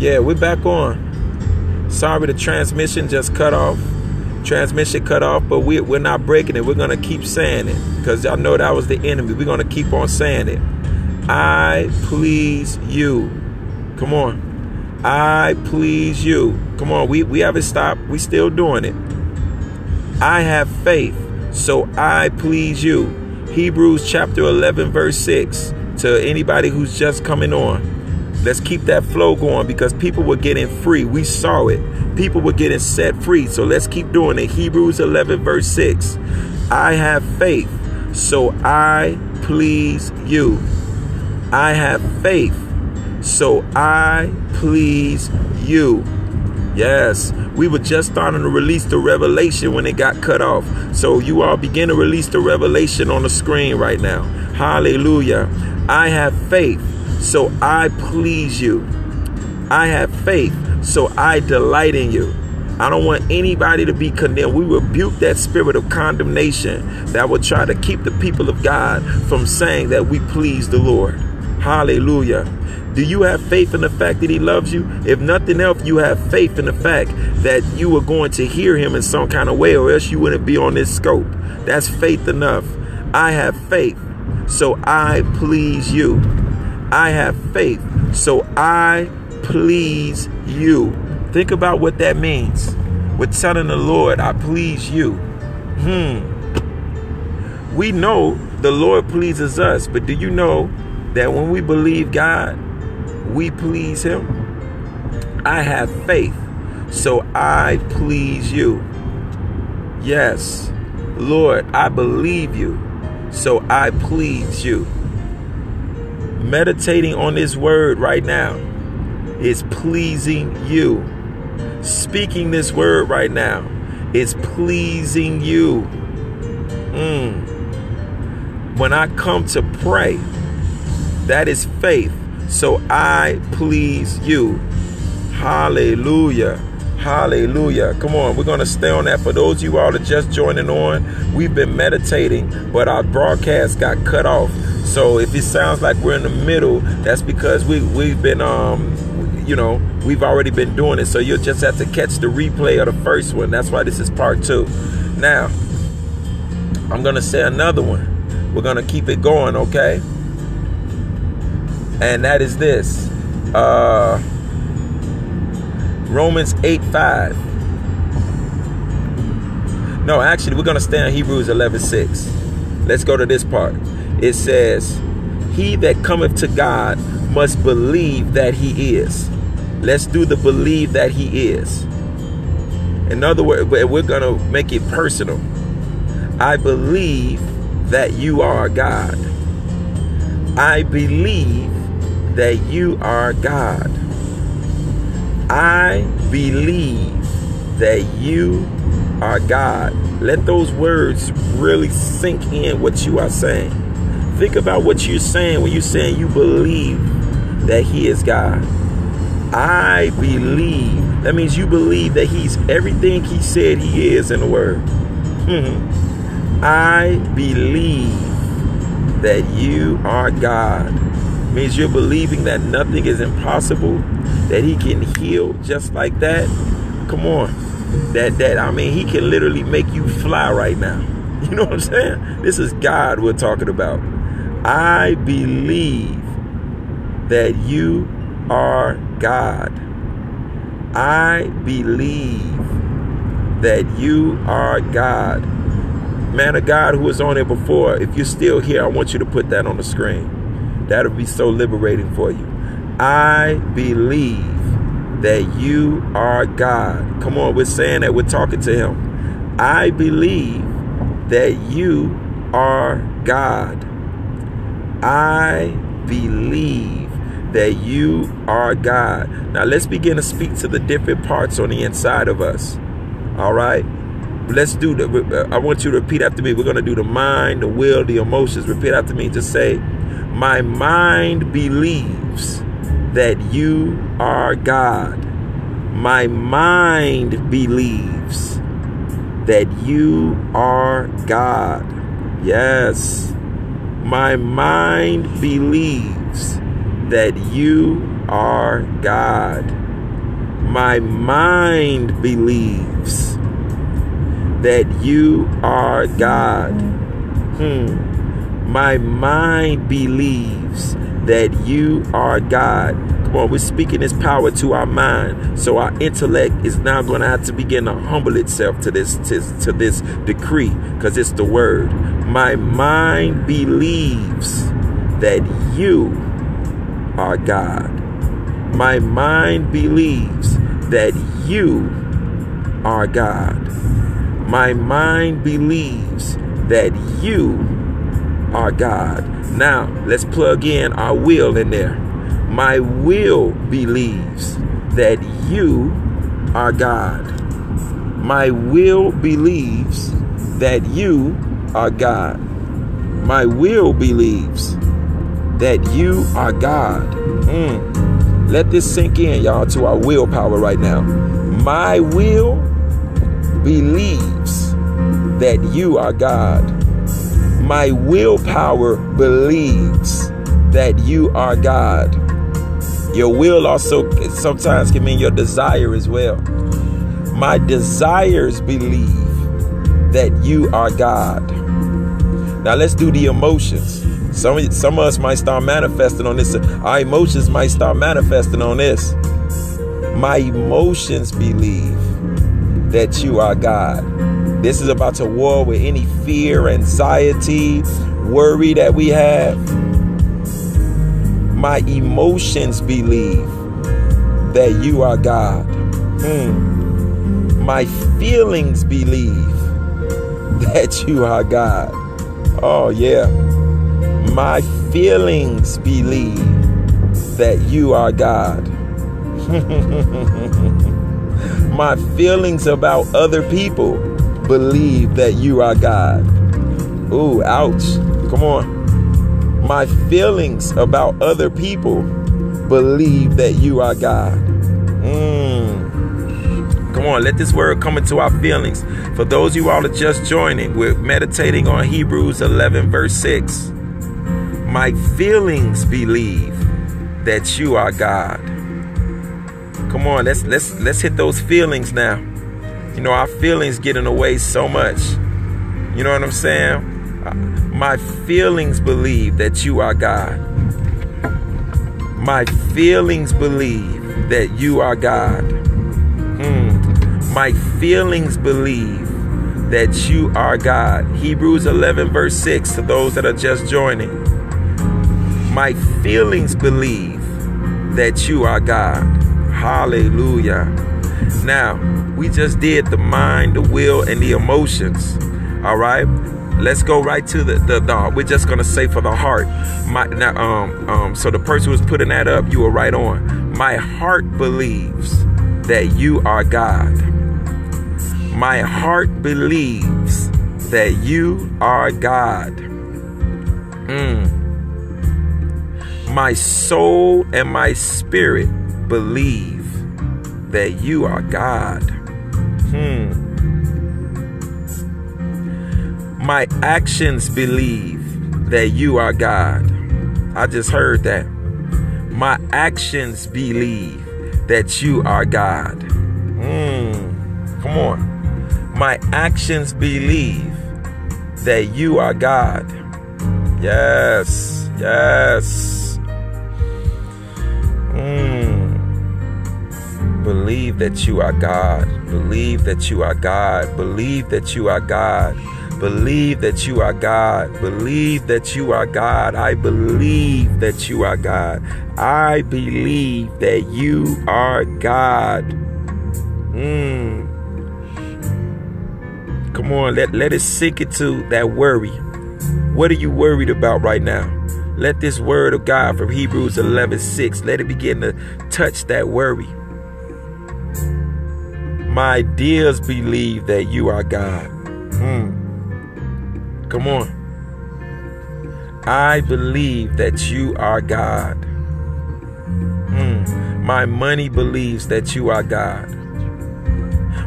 Yeah, we're back on. Sorry, the transmission just cut off. Transmission cut off, but we, we're not breaking it. We're going to keep saying it because y'all know that was the enemy. We're going to keep on saying it. I please you. Come on. I please you. Come on. We, we haven't stopped. We still doing it. I have faith, so I please you. Hebrews chapter 11, verse 6. To anybody who's just coming on. Let's keep that flow going because people were getting free. We saw it. People were getting set free. So let's keep doing it. Hebrews 11, verse 6. I have faith, so I please you. I have faith, so I please you. Yes, we were just starting to release the revelation when it got cut off. So you all begin to release the revelation on the screen right now. Hallelujah. I have faith, so I please you. I have faith, so I delight in you. I don't want anybody to be condemned. We rebuke that spirit of condemnation that will try to keep the people of God from saying that we please the Lord. Hallelujah. Do you have faith in the fact that he loves you? If nothing else, you have faith in the fact that you are going to hear him in some kind of way, or else you wouldn't be on this scope. That's faith enough. I have faith, so I please you. I have faith, so I please you. Think about what that means. We're telling the Lord, I please you. Hmm. We know the Lord pleases us, but do you know that when we believe God, we please Him? I have faith, so I please you. Yes, Lord, I believe you, so I please you. Meditating on this word right now is pleasing you. Speaking this word right now is pleasing you. Mm. When I come to pray, that is faith. So I please you. Hallelujah. Hallelujah. Come on, we're going to stay on that. For those of you all that just joining on, we've been meditating, but our broadcast got cut off. So if it sounds like we're in the middle, that's because we, we've been, um, you know, we've already been doing it. So you'll just have to catch the replay of the first one. That's why this is part two. Now, I'm going to say another one. We're going to keep it going, okay? And that is this. Uh, Romans 8 5. No, actually, we're going to stay on Hebrews 11 6. Let's go to this part. It says, He that cometh to God must believe that he is. Let's do the believe that he is. In other words, we're going to make it personal. I believe that you are God. I believe that you are God. I believe that you are God. Let those words really sink in what you are saying. Think about what you're saying when you're saying you believe that He is God. I believe. That means you believe that He's everything He said He is in the Word. Mm-hmm. I believe that you are God means you're believing that nothing is impossible, that he can heal just like that. Come on. That that I mean he can literally make you fly right now. You know what I'm saying? This is God we're talking about. I believe that you are God. I believe that you are God. Man of God who was on it before, if you're still here, I want you to put that on the screen. That'll be so liberating for you. I believe that you are God. Come on, we're saying that we're talking to Him. I believe that you are God. I believe that you are God. Now let's begin to speak to the different parts on the inside of us. All right? Let's do the, uh, I want you to repeat after me. We're going to do the mind, the will, the emotions. Repeat after me. Just say, My mind believes that you are God. My mind believes that you are God. Yes. My mind believes that you are God. My mind believes that you are God. Hmm. My mind believes that you are God. Come on, we're speaking this power to our mind. So our intellect is now going to have to begin to humble itself to this to, to this decree because it's the word. My mind believes that you are God. My mind believes that you are God. My mind believes that you are God. Now, let's plug in our will in there. My will believes that you are God. My will believes that you are God. My will believes that you are God. Mm. Let this sink in, y'all, to our willpower right now. My will believes that you are God. My willpower believes that you are God. Your will also sometimes can mean your desire as well. My desires believe that you are God. Now let's do the emotions. Some some of us might start manifesting on this. Our emotions might start manifesting on this. My emotions believe that you are God. This is about to war with any fear, anxiety, worry that we have. My emotions believe that you are God. Hmm. My feelings believe that you are God. Oh, yeah. My feelings believe that you are God. My feelings about other people believe that you are God. Ooh, ouch. Come on. My feelings about other people believe that you are God. Mm. Come on, let this word come into our feelings. For those you all are just joining, we're meditating on Hebrews 11, verse 6. My feelings believe that you are God. Come on, let's let's let's hit those feelings now. You know, our feelings get in the way so much. You know what I'm saying? My feelings believe that you are God. My feelings believe that you are God. Hmm. My feelings believe that you are God. Hebrews 11, verse 6, to those that are just joining. My feelings believe that you are God. Hallelujah. Now, we just did the mind, the will, and the emotions. All right. Let's go right to the, the, the we're just gonna say for the heart. My now um um so the person was putting that up, you were right on. My heart believes that you are God. My heart believes that you are God. Mm. My soul and my spirit believe that you are God. Hmm. My actions believe that you are God. I just heard that. My actions believe that you are God. Hmm. Come on. My actions believe that you are God. Yes. Yes. Mm. Believe that you are God. Believe that you are God. Believe that you are God. Believe that you are God. Believe that you are God. I believe that you are God. I believe that you are God. Mm. Come on, let, let it sink into that worry. What are you worried about right now? Let this word of God from Hebrews 11 6, let it begin to touch that worry. My ideas believe that you are God. Hmm. Come on. I believe that you are God. Hmm. My money believes that you are God.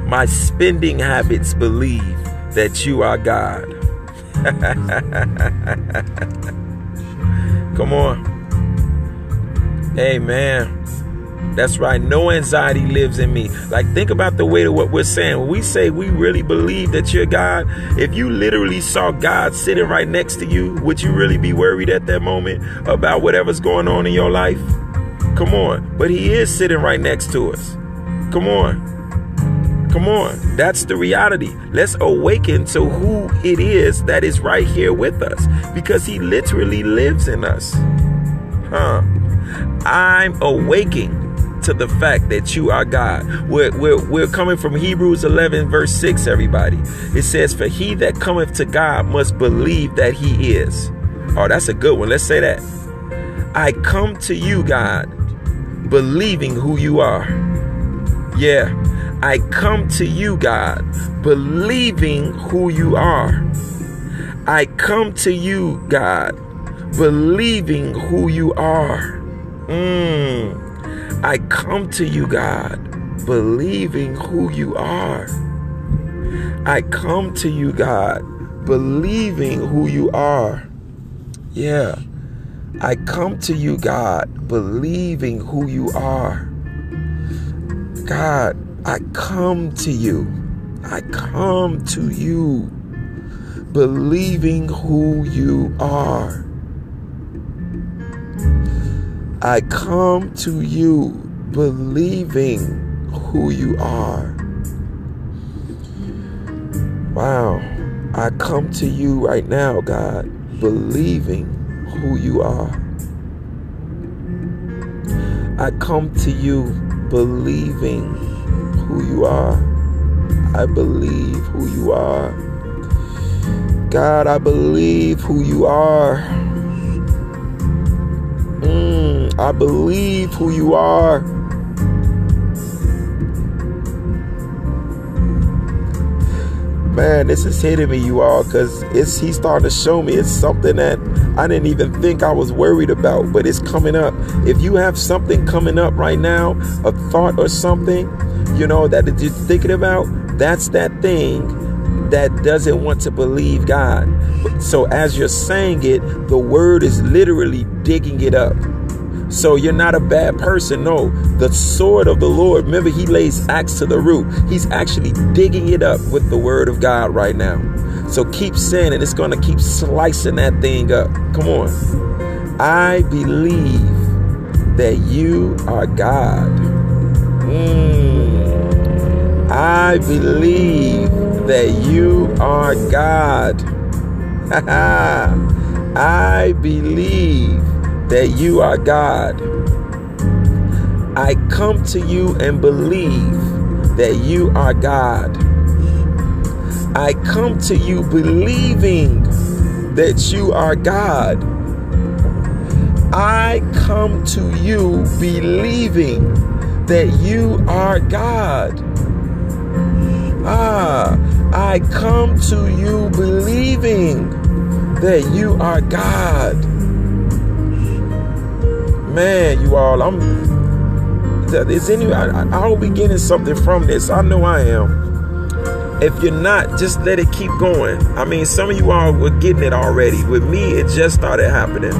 My spending habits believe that you are God. Come on. Amen. That's right. No anxiety lives in me. Like, think about the way of what we're saying. When we say we really believe that you're God, if you literally saw God sitting right next to you, would you really be worried at that moment about whatever's going on in your life? Come on. But He is sitting right next to us. Come on. Come on. That's the reality. Let's awaken to who it is that is right here with us because He literally lives in us. Huh. I'm awaking to the fact that you are God. We're, we're, we're coming from Hebrews 11, verse 6, everybody. It says, For he that cometh to God must believe that he is. Oh, that's a good one. Let's say that. I come to you, God, believing who you are. Yeah, I come to you, God, believing who you are. I come to you, God, believing who you are. Mm. I come to you, God, believing who you are. I come to you, God, believing who you are. Yeah. I come to you, God, believing who you are. God, I come to you. I come to you, believing who you are. I come to you believing who you are. Wow. I come to you right now, God, believing who you are. I come to you believing who you are. I believe who you are. God, I believe who you are. I believe who you are. Man, this is hitting me, you all, because it's he's starting to show me it's something that I didn't even think I was worried about, but it's coming up. If you have something coming up right now, a thought or something, you know, that you're thinking about, that's that thing that doesn't want to believe God. So as you're saying it, the word is literally digging it up. So you're not a bad person. No, the sword of the Lord, remember, he lays axe to the root. He's actually digging it up with the word of God right now. So keep saying it. It's going to keep slicing that thing up. Come on. I believe that you are God. Mm. I believe that you are God. I believe that you are God. I come to you and believe that you are God. I come to you believing that you are God. I come to you believing that you are God. Ah, I come to you believing that you are God man, you all, I'm. Is any? I, I'll be getting something from this. I know I am. If you're not, just let it keep going. I mean, some of you all were getting it already. With me, it just started happening.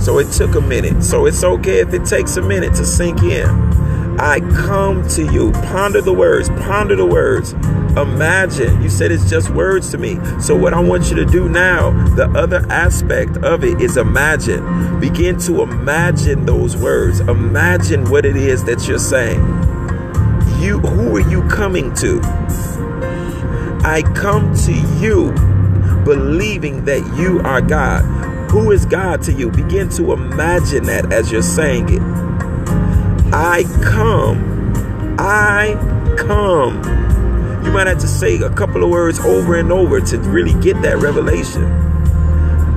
So it took a minute. So it's okay if it takes a minute to sink in. I come to you. Ponder the words. Ponder the words. Imagine. You said it's just words to me. So, what I want you to do now, the other aspect of it is imagine. Begin to imagine those words. Imagine what it is that you're saying. You, who are you coming to? I come to you believing that you are God. Who is God to you? Begin to imagine that as you're saying it. I come. I come. You might have to say a couple of words over and over to really get that revelation.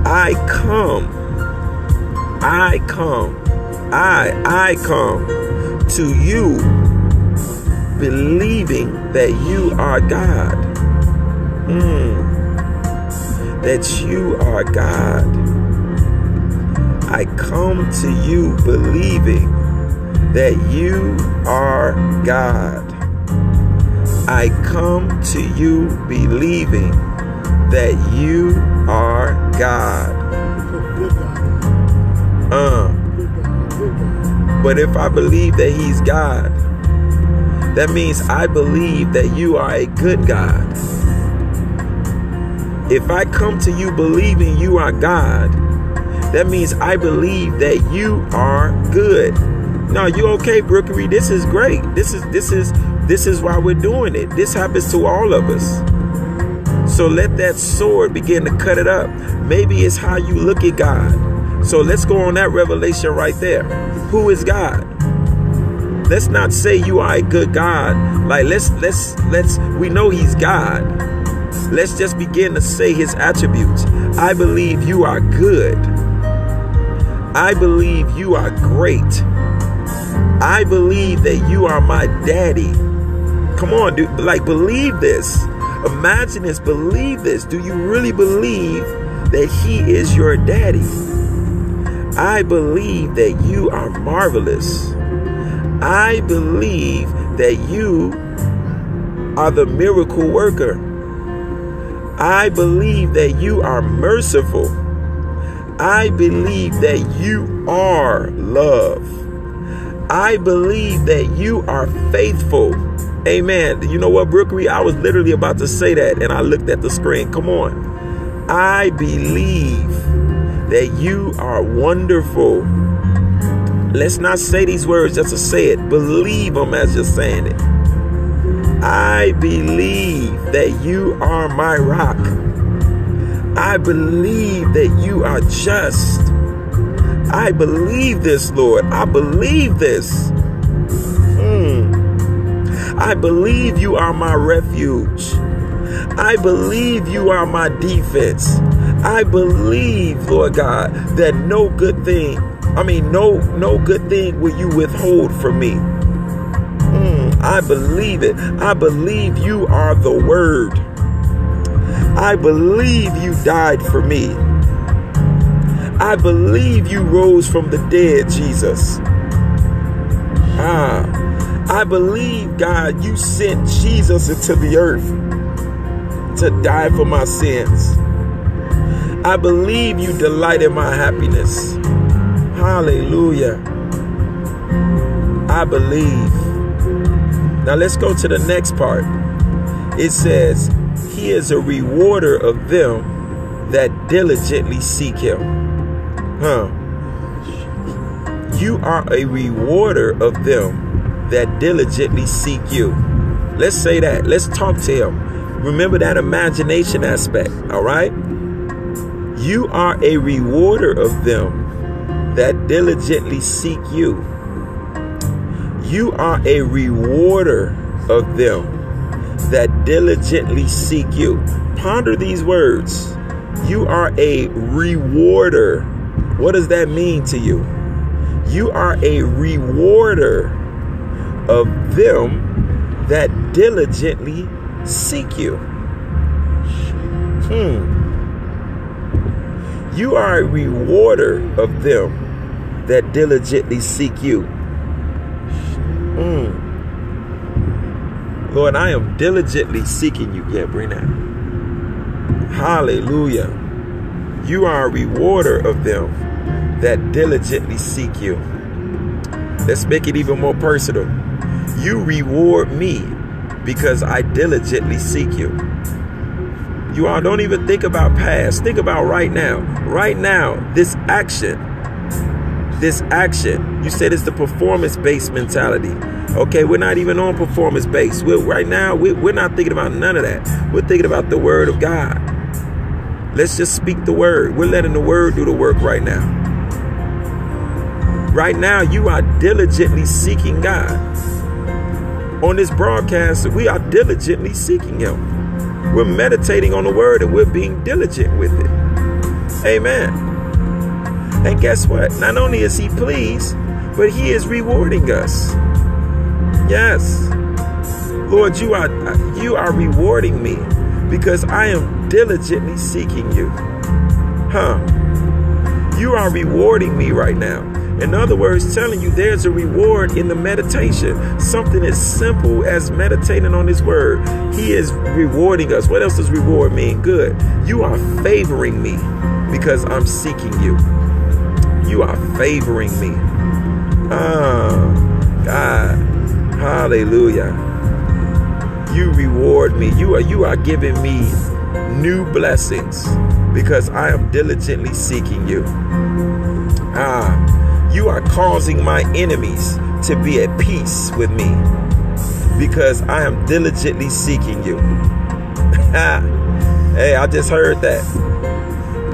I come. I come. I, I come to you believing that you are God. Mm. That you are God. I come to you believing that you are God. I come to you believing that you are God. Uh. But if I believe that He's God, that means I believe that you are a good God. If I come to you believing you are God, that means I believe that you are good. Now you okay, Brookery? This is great. This is this is this is why we're doing it. This happens to all of us. So let that sword begin to cut it up. Maybe it's how you look at God. So let's go on that revelation right there. Who is God? Let's not say you are a good God. Like let's let's let's we know he's God. Let's just begin to say his attributes. I believe you are good. I believe you are great. I believe that you are my daddy. Come on, dude. Like, believe this. Imagine this. Believe this. Do you really believe that He is your daddy? I believe that you are marvelous. I believe that you are the miracle worker. I believe that you are merciful. I believe that you are love. I believe that you are faithful. Amen. You know what, Brookery? I was literally about to say that and I looked at the screen. Come on. I believe that you are wonderful. Let's not say these words just to say it. Believe them as you're saying it. I believe that you are my rock. I believe that you are just. I believe this, Lord. I believe this. I believe you are my refuge. I believe you are my defense. I believe, Lord God, that no good thing, I mean, no, no good thing will you withhold from me. Mm, I believe it. I believe you are the word. I believe you died for me. I believe you rose from the dead, Jesus. Ah, I believe, God, you sent Jesus into the earth to die for my sins. I believe you delight in my happiness. Hallelujah. I believe. Now let's go to the next part. It says, He is a rewarder of them that diligently seek Him. Huh. You are a rewarder of them that diligently seek you. Let's say that. Let's talk to Him. Remember that imagination aspect, all right? You are a rewarder of them that diligently seek you. You are a rewarder of them that diligently seek you. Ponder these words. You are a rewarder. What does that mean to you? You are a rewarder of them that diligently seek you. Hmm. You are a rewarder of them that diligently seek you. Hmm. Lord, I am diligently seeking you, Gabrina. Hallelujah. You are a rewarder of them that diligently seek you. Let's make it even more personal. You reward me because I diligently seek you. You all don't even think about past. Think about right now. Right now, this action, this action. You said it's the performance based mentality. Okay, we're not even on performance based. We're, right now, we're, we're not thinking about none of that. We're thinking about the word of God. Let's just speak the word. We're letting the word do the work right now. Right now, you are diligently seeking God. On this broadcast, we are diligently seeking Him. We're meditating on the word and we're being diligent with it. Amen. And guess what? Not only is He pleased, but He is rewarding us. Yes. Lord, you are you are rewarding me because I am diligently seeking you. Huh. You are rewarding me right now. In other words, telling you there's a reward in the meditation. Something as simple as meditating on His Word. He is rewarding us. What else does reward mean? Good. You are favoring me because I'm seeking you. You are favoring me. Oh, God. Hallelujah. You reward me. You are you are giving me new blessings because I am diligently seeking you. Ah, you are causing my enemies to be at peace with me because I am diligently seeking you. hey, I just heard that.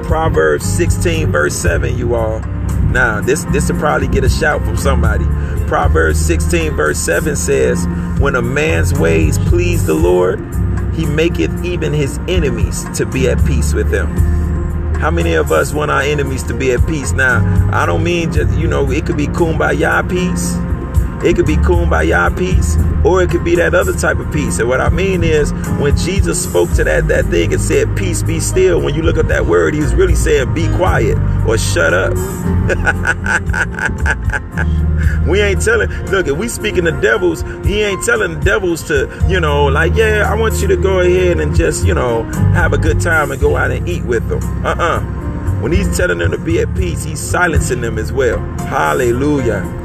Proverbs 16, verse 7, you all. Now, this this will probably get a shout from somebody. Proverbs 16, verse 7 says, When a man's ways please the Lord, he maketh even his enemies to be at peace with him. How many of us want our enemies to be at peace? Now, I don't mean just, you know, it could be kumbaya peace. It could be kumbaya peace, or it could be that other type of peace. And what I mean is, when Jesus spoke to that that thing and said, "Peace, be still," when you look at that word, he was really saying, "Be quiet" or "Shut up." we ain't telling. Look, if we speaking to devils, he ain't telling devils to, you know, like, yeah, I want you to go ahead and just, you know, have a good time and go out and eat with them. Uh-uh. When he's telling them to be at peace, he's silencing them as well. Hallelujah.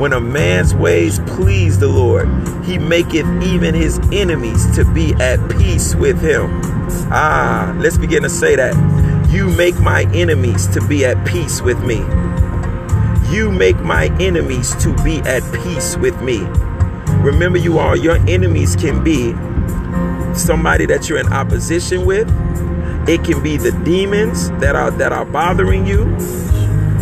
When a man's ways please the Lord, he maketh even his enemies to be at peace with him. Ah, let's begin to say that. You make my enemies to be at peace with me. You make my enemies to be at peace with me. Remember, you all, your enemies can be somebody that you're in opposition with. It can be the demons that are that are bothering you.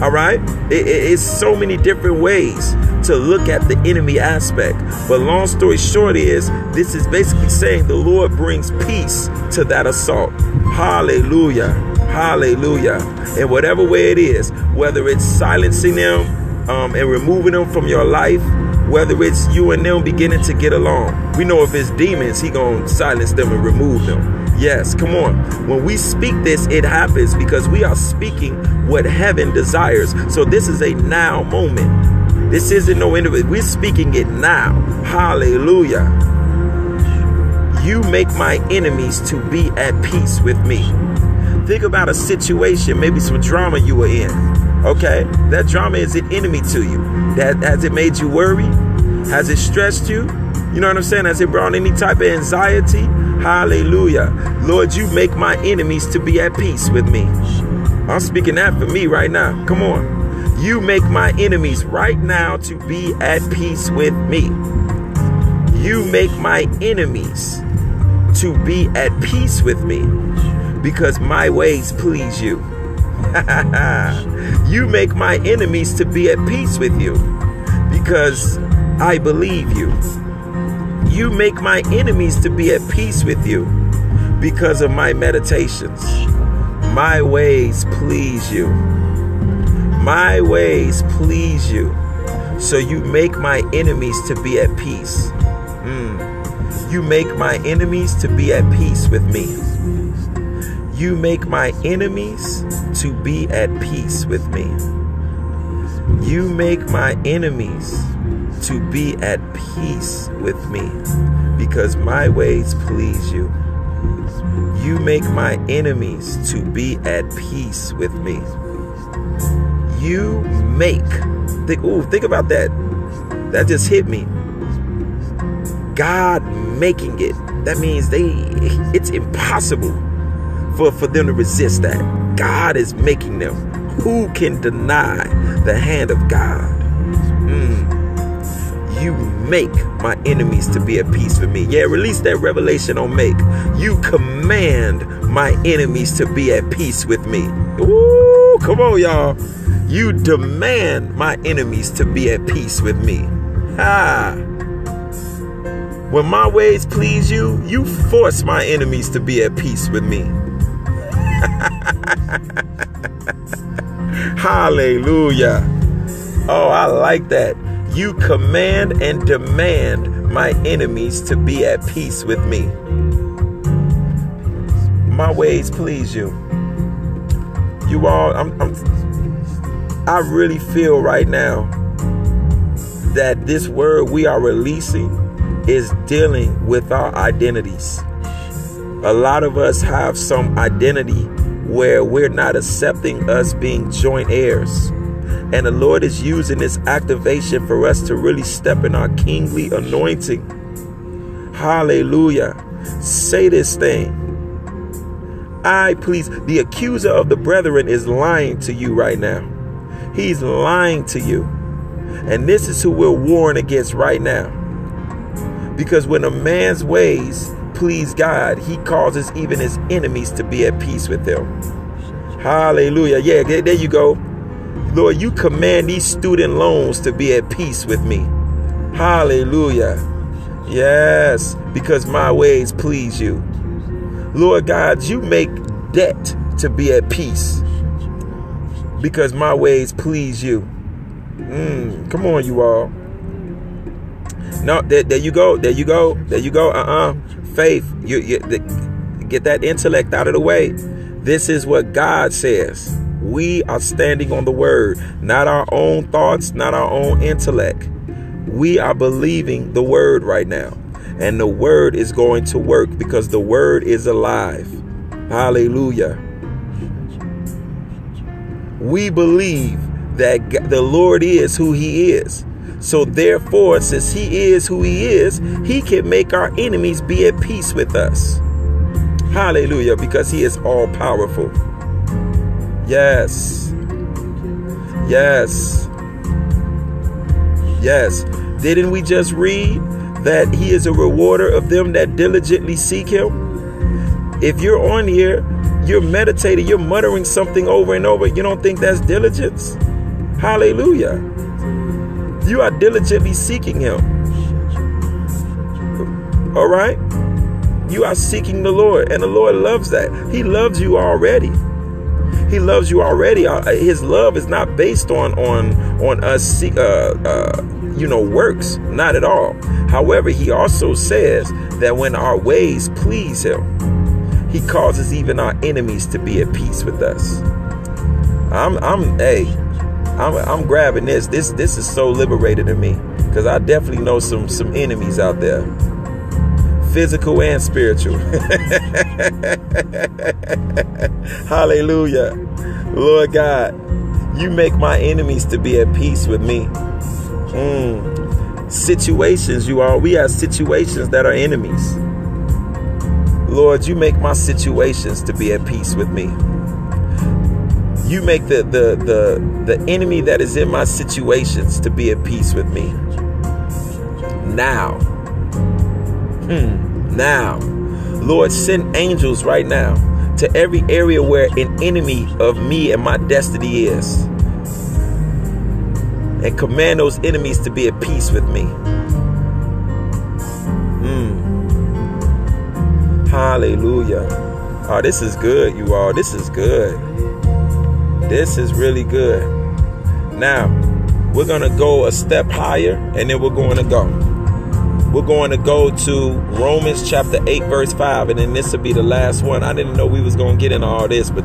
All right, it, it, it's so many different ways to look at the enemy aspect. But long story short is this is basically saying the Lord brings peace to that assault. Hallelujah. Hallelujah. In whatever way it is, whether it's silencing them um, and removing them from your life, whether it's you and them beginning to get along. We know if it's demons, he gonna silence them and remove them. Yes, come on. When we speak this, it happens because we are speaking what heaven desires. So this is a now moment. This isn't no individual. We're speaking it now. Hallelujah. You make my enemies to be at peace with me. Think about a situation, maybe some drama you were in. Okay? That drama is an enemy to you. That has it made you worry? Has it stressed you? You know what I'm saying? Has it brought any type of anxiety? Hallelujah. Lord, you make my enemies to be at peace with me. I'm speaking that for me right now. Come on. You make my enemies right now to be at peace with me. You make my enemies to be at peace with me because my ways please you. you make my enemies to be at peace with you because I believe you. You make my enemies to be at peace with you because of my meditations. My ways please you. My ways please you. So you make my enemies to be at peace. Mm. You make my enemies to be at peace with me. You make my enemies to be at peace with me. You make my enemies to be at peace with me because my ways please you. You make my enemies to be at peace with me. You make. Think, ooh, think about that. That just hit me. God making it. That means they it's impossible for, for them to resist that. God is making them. Who can deny the hand of God? You make my enemies to be at peace with me. Yeah, release that revelation on make. You command my enemies to be at peace with me. Ooh, come on, y'all. You demand my enemies to be at peace with me. Ah. When my ways please you, you force my enemies to be at peace with me. Hallelujah. Oh, I like that. You command and demand my enemies to be at peace with me. My ways please you. You all, I'm, I'm, I really feel right now that this word we are releasing is dealing with our identities. A lot of us have some identity where we're not accepting us being joint heirs And the Lord is using this activation for us to really step in our kingly anointing. Hallelujah. Say this thing. I please, the accuser of the brethren is lying to you right now. He's lying to you. And this is who we're warring against right now. Because when a man's ways please God, he causes even his enemies to be at peace with him. Hallelujah. Yeah, there you go. Lord, you command these student loans to be at peace with me. Hallelujah. Yes, because my ways please you. Lord God, you make debt to be at peace because my ways please you. Mm, come on, you all. No, there, there, you go. There you go. There you go. Uh-uh. Faith. You, you the, get that intellect out of the way. This is what God says. We are standing on the word, not our own thoughts, not our own intellect. We are believing the word right now. And the word is going to work because the word is alive. Hallelujah. We believe that the Lord is who he is. So therefore, since he is who he is, he can make our enemies be at peace with us. Hallelujah, because he is all powerful. Yes. Yes. Yes. Didn't we just read that he is a rewarder of them that diligently seek him? If you're on here, you're meditating, you're muttering something over and over, you don't think that's diligence? Hallelujah. You are diligently seeking Him. All right? You are seeking the Lord, and the Lord loves that. He loves you already. He loves you already. Uh, his love is not based on on on us, uh, uh, you know, works. Not at all. However, He also says that when our ways please Him, He causes even our enemies to be at peace with us. I'm, I'm, hey, I'm, I'm grabbing this. This this is so liberated to me because I definitely know some some enemies out there, physical and spiritual. Hallelujah, Lord God, you make my enemies to be at peace with me. Mm. Situations, you are. We have situations that are enemies. Lord, you make my situations to be at peace with me you make the the the the enemy that is in my situations to be at peace with me now hmm, now lord send angels right now to every area where an enemy of me and my destiny is and command those enemies to be at peace with me hmm. hallelujah oh this is good you all this is good this is really good. Now, we're going to go a step higher and then we're going to go. We're going to go to Romans chapter 8 verse 5 and then this will be the last one. I didn't know we was going to get into all this, but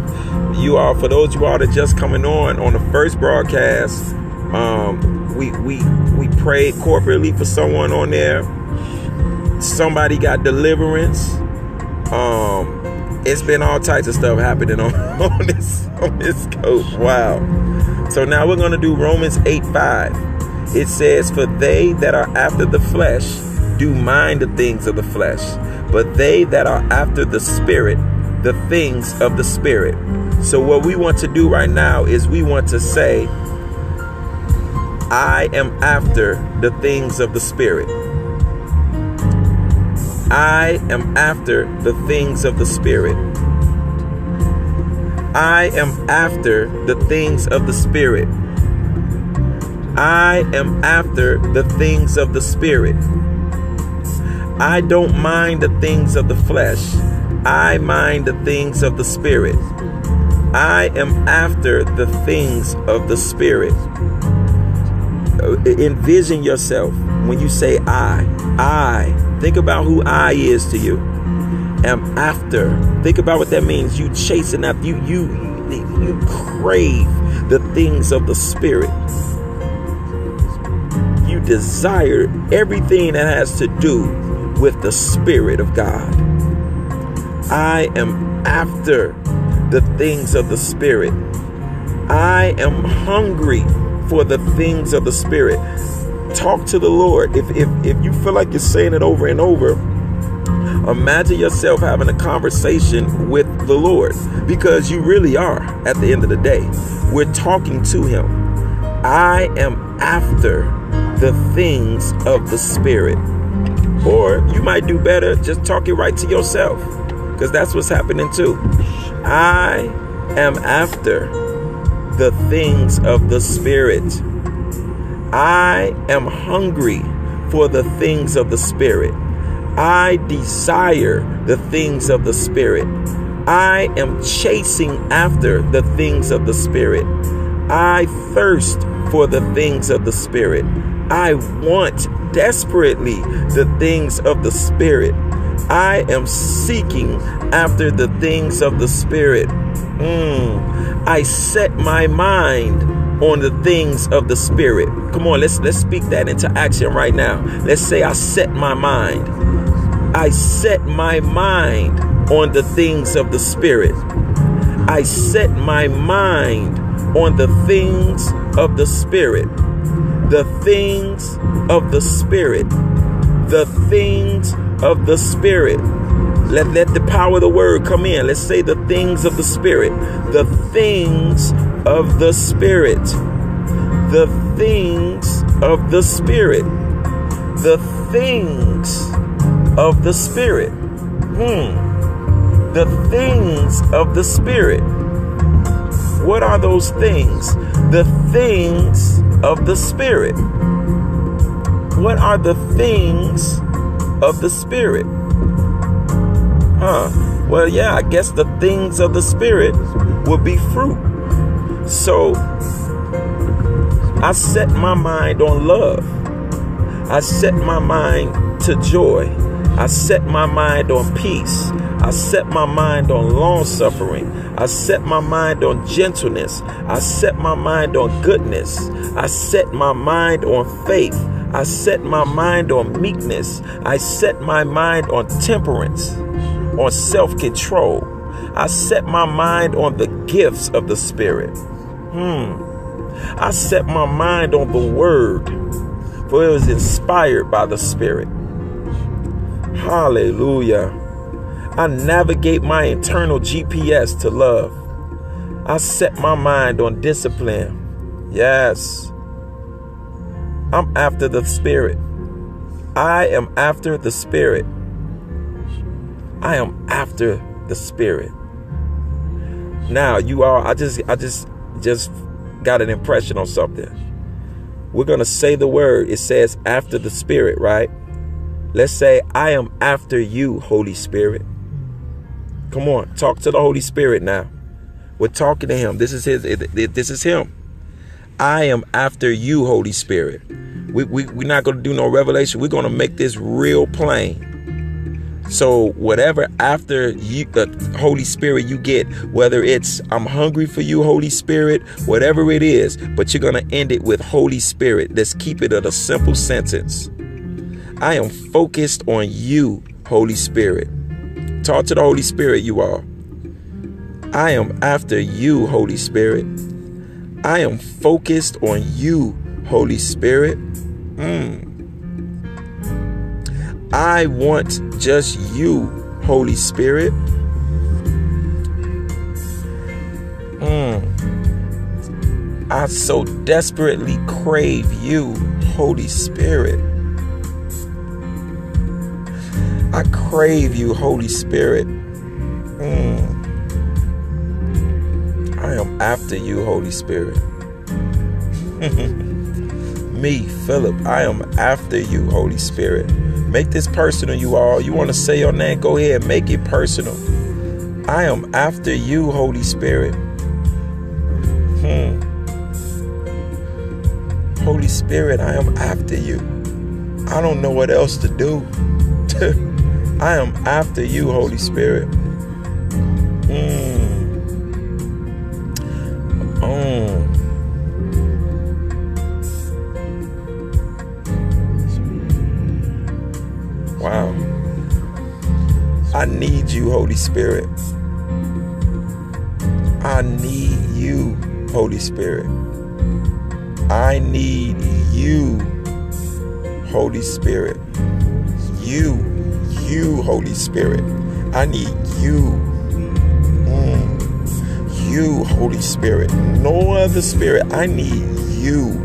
you all for those you all that just coming on on the first broadcast, um we we we prayed corporately for someone on there. Somebody got deliverance. Um it's been all types of stuff happening on, on this on this coach. Wow. So now we're gonna do Romans 8 5. It says, For they that are after the flesh do mind the things of the flesh, but they that are after the spirit, the things of the spirit. So what we want to do right now is we want to say, I am after the things of the spirit. I am after the things of the Spirit. I am after the things of the Spirit. I am after the things of the Spirit. I don't mind the things of the flesh. I mind the things of the Spirit. I am after the things of the Spirit. Uh, envision yourself when you say I. I Think about who I is to you. Am after. Think about what that means. You chasing after you you you crave the things of the spirit. You desire everything that has to do with the spirit of God. I am after the things of the spirit. I am hungry for the things of the Spirit. Talk to the Lord. If, if, if you feel like you're saying it over and over, imagine yourself having a conversation with the Lord because you really are at the end of the day. We're talking to Him. I am after the things of the Spirit. Or you might do better just talk it right to yourself because that's what's happening too. I am after the things of the Spirit. I am hungry for the things of the Spirit. I desire the things of the Spirit. I am chasing after the things of the Spirit. I thirst for the things of the Spirit. I want desperately the things of the Spirit. I am seeking after the things of the Spirit. Mm. I set my mind on the things of the Spirit. Come on, let's let's speak that into action right now. Let's say I set my mind. I set my mind on the things of the Spirit. I set my mind on the things of the Spirit. The things of the Spirit. The things of the Spirit. Let, let the power of the word come in. Let's say the things of the Spirit. The things of the Spirit. The things of the Spirit. The things of the Spirit. Hmm. The things of the Spirit. What are those things? The things of the Spirit. What are the things of the Spirit? Huh. Well, yeah, I guess the things of the Spirit would be fruit. So I set my mind on love. I set my mind to joy. I set my mind on peace. I set my mind on long suffering. I set my mind on gentleness. I set my mind on goodness. I set my mind on faith. I set my mind on meekness. I set my mind on temperance, on self control. I set my mind on the gifts of the Spirit. Hmm. I set my mind on the Word, for it was inspired by the Spirit. Hallelujah. I navigate my internal GPS to love. I set my mind on discipline. Yes. I'm after the Spirit. I am after the Spirit. I am after the Spirit. Now, you all, I just, I just, just got an impression on something. We're going to say the word. It says after the Spirit, right? Let's say, I am after you, Holy Spirit. Come on, talk to the Holy Spirit now. We're talking to him. This is his this is him. I am after you, Holy Spirit. We, we, we're not going to do no revelation. We're going to make this real plain. So whatever after you the Holy Spirit you get, whether it's I'm hungry for you, Holy Spirit, whatever it is, but you're gonna end it with Holy Spirit. Let's keep it at a simple sentence. I am focused on you, Holy Spirit. Talk to the Holy Spirit, you all. I am after you, Holy Spirit. I am focused on you, Holy Spirit. Mm. I want just you, Holy Spirit. Mm. I so desperately crave you, Holy Spirit. I crave you, Holy Spirit. Mm. I am after you, Holy Spirit. Me, Philip, I am after you, Holy Spirit. Make this personal, you all. You want to say your name? Go ahead, make it personal. I am after you, Holy Spirit. Hmm. Holy Spirit, I am after you. I don't know what else to do. I am after you, Holy Spirit. Mm. Oh. Wow. I need you, Holy Spirit. I need you, Holy Spirit. I need you, Holy Spirit. You, you, Holy Spirit. I need you. Mm. You, Holy Spirit. No other spirit. I need you.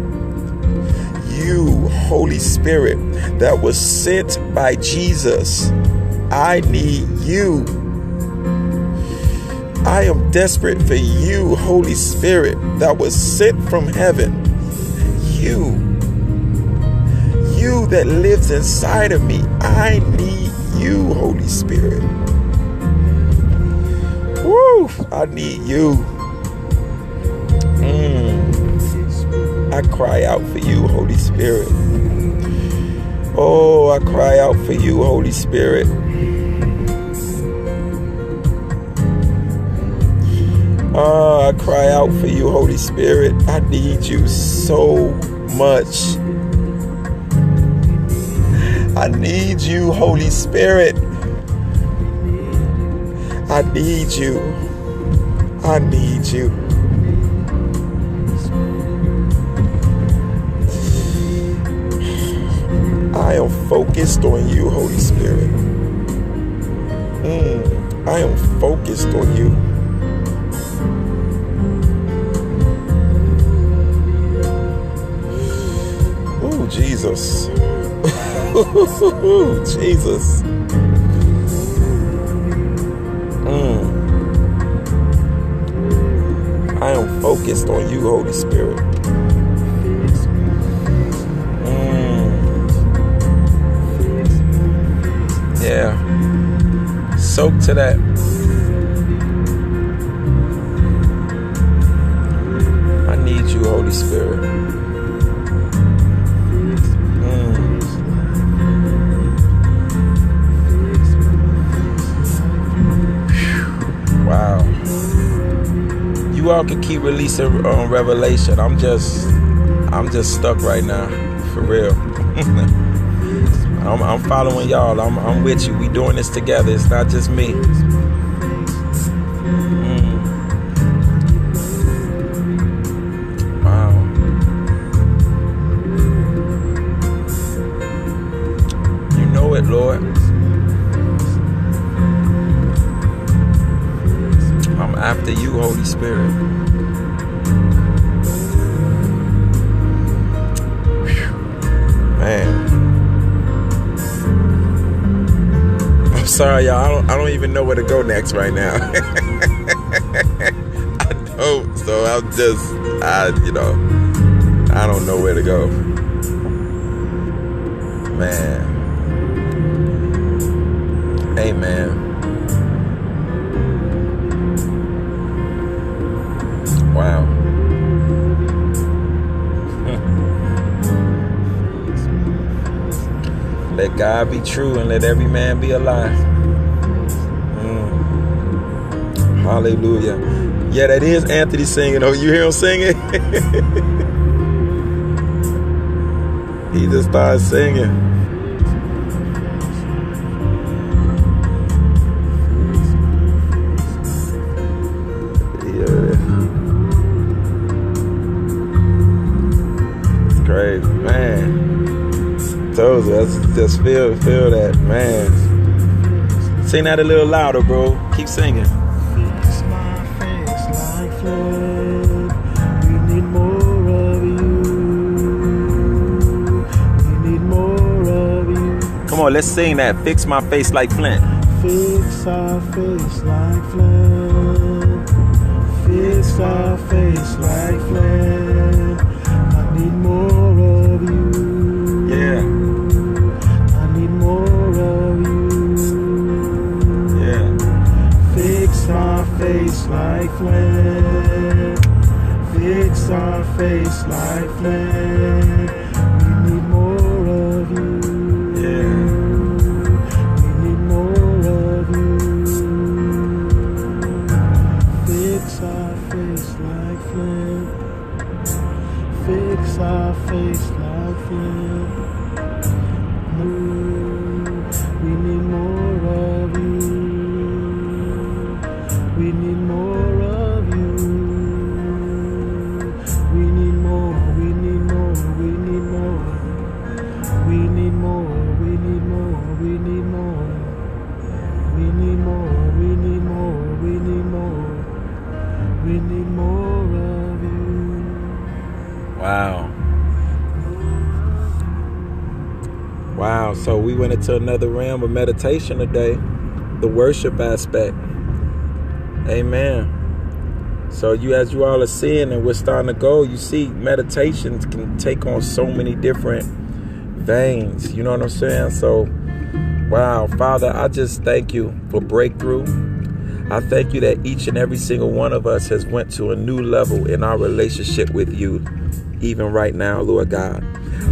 You, Holy Spirit, that was sent by Jesus. I need you. I am desperate for you, Holy Spirit, that was sent from heaven. You. You that lives inside of me. I need you, Holy Spirit. Woo! I need you. Mm. I cry out for you, Holy Spirit. Oh, I cry out for you, Holy Spirit. Oh, I cry out for you, Holy Spirit. I need you so much. I need you, Holy Spirit. I need you. I need you. I am focused on you, Holy Spirit. Mm, I am focused on you. Ooh, Jesus. Jesus. Mm. I am focused on you, Holy Spirit. Mm. Yeah. Soak to that. I need you, Holy Spirit. You all can keep releasing um, revelation. I'm just, I'm just stuck right now, for real. I'm, I'm, following y'all. I'm, I'm, with you. We doing this together. It's not just me. Holy Spirit. Man. I'm sorry, y'all. I don't, I don't even know where to go next right now. I don't. So I'm just, I, you know, I don't know where to go. Man. Hey, man. Let God be true and let every man be a lie. Mm. Hallelujah. Yeah, that is Anthony singing. Oh, you hear him singing? he just started singing. You, just feel feel that, man. Sing that a little louder, bro. Keep singing. Fix my face like flood. We need more of you. We need more of you. Come on, let's sing that. Fix my face like Flint. Fix our face like flood. Fix our face like flint. Face like flint. Fix our face like flint. So we went into another realm of meditation today, the worship aspect. Amen. So you as you all are seeing and we're starting to go, you see meditations can take on so many different veins. You know what I'm saying? So wow, Father, I just thank you for breakthrough. I thank you that each and every single one of us has went to a new level in our relationship with you, even right now, Lord God.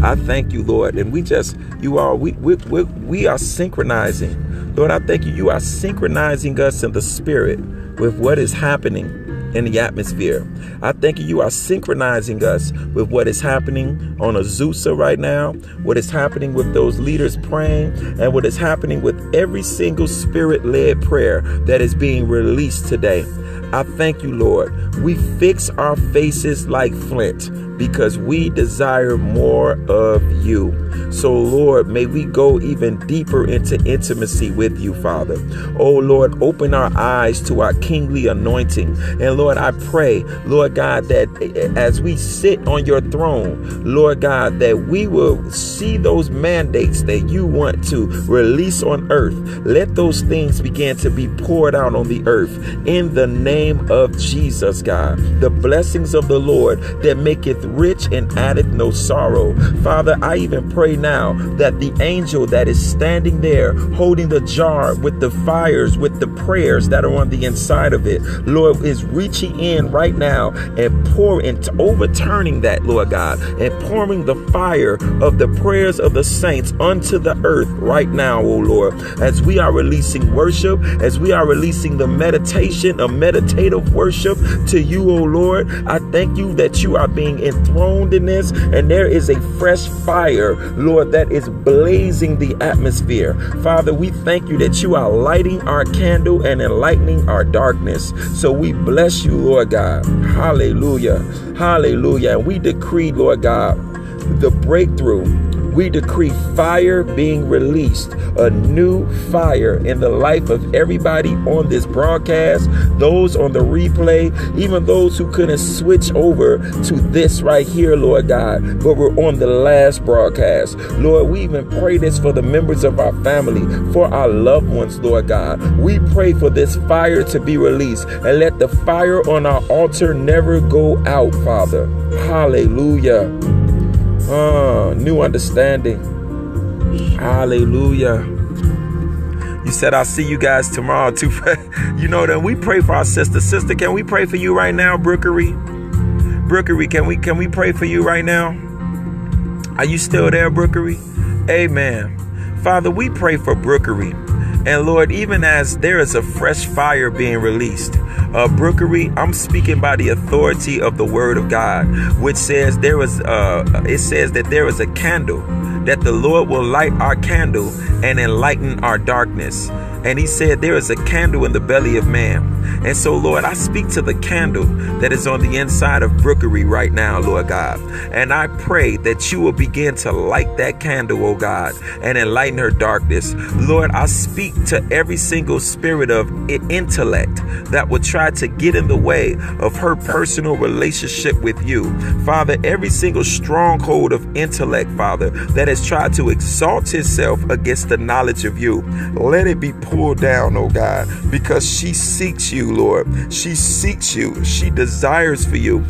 I thank you, Lord, and we just you are, we, we, we, we are synchronizing, Lord. I thank you. You are synchronizing us in the spirit with what is happening in the atmosphere. I thank you. You are synchronizing us with what is happening on Azusa right now, what is happening with those leaders praying, and what is happening with every single spirit led prayer that is being released today. I thank you, Lord. We fix our faces like flint because we desire more of you. So, Lord, may we go even deeper into intimacy with you, Father. Oh, Lord, open our eyes to our kingly anointing. And, Lord, I pray, Lord God, that as we sit on your throne, Lord God, that we will see those mandates that you want to release on earth. Let those things begin to be poured out on the earth in the name of Jesus, God. The blessings of the Lord that maketh rich and addeth no sorrow. Father, I even pray now that the angel that is standing there holding the jar with the fires, with the prayers that are on the inside of it, Lord, is reaching in right now and pouring, into overturning that, Lord God, and pouring the fire of the prayers of the saints unto the earth right now, oh Lord, as we are releasing worship, as we are releasing the meditation a meditative worship to you, oh Lord. I thank you that you are being enthroned in this, and there is a fresh fire, Lord, that is blazing the atmosphere. Father, we thank you that you are lighting our candle and enlightening our darkness. So we bless you, Lord God. Hallelujah. Hallelujah. And we decree, Lord God, the breakthrough we decree fire being released, a new fire in the life of everybody on this broadcast, those on the replay, even those who couldn't switch over to this right here, Lord God, but we're on the last broadcast. Lord, we even pray this for the members of our family, for our loved ones, Lord God. We pray for this fire to be released and let the fire on our altar never go out, Father. Hallelujah. Uh, new understanding. Hallelujah. You said I'll see you guys tomorrow too. you know that we pray for our sister. Sister, can we pray for you right now, Brookery? Brookery, can we can we pray for you right now? Are you still there, Brookery? Amen. Father, we pray for Brookery. And Lord, even as there is a fresh fire being released, uh, Brookery, I'm speaking by the authority of the Word of God, which says there is, uh, it says that there is a candle that the Lord will light our candle and enlighten our darkness. And he said, There is a candle in the belly of man. And so, Lord, I speak to the candle that is on the inside of Brookery right now, Lord God. And I pray that you will begin to light that candle, oh God, and enlighten her darkness. Lord, I speak to every single spirit of intellect that would try to get in the way of her personal relationship with you. Father, every single stronghold of intellect, Father, that has tried to exalt itself against the knowledge of you, let it be pulled down, oh God, because she seeks you, Lord. She seeks you. She desires for you.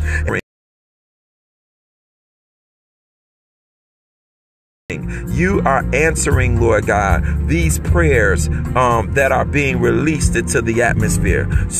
You are answering, Lord God, these prayers um, that are being released into the atmosphere. So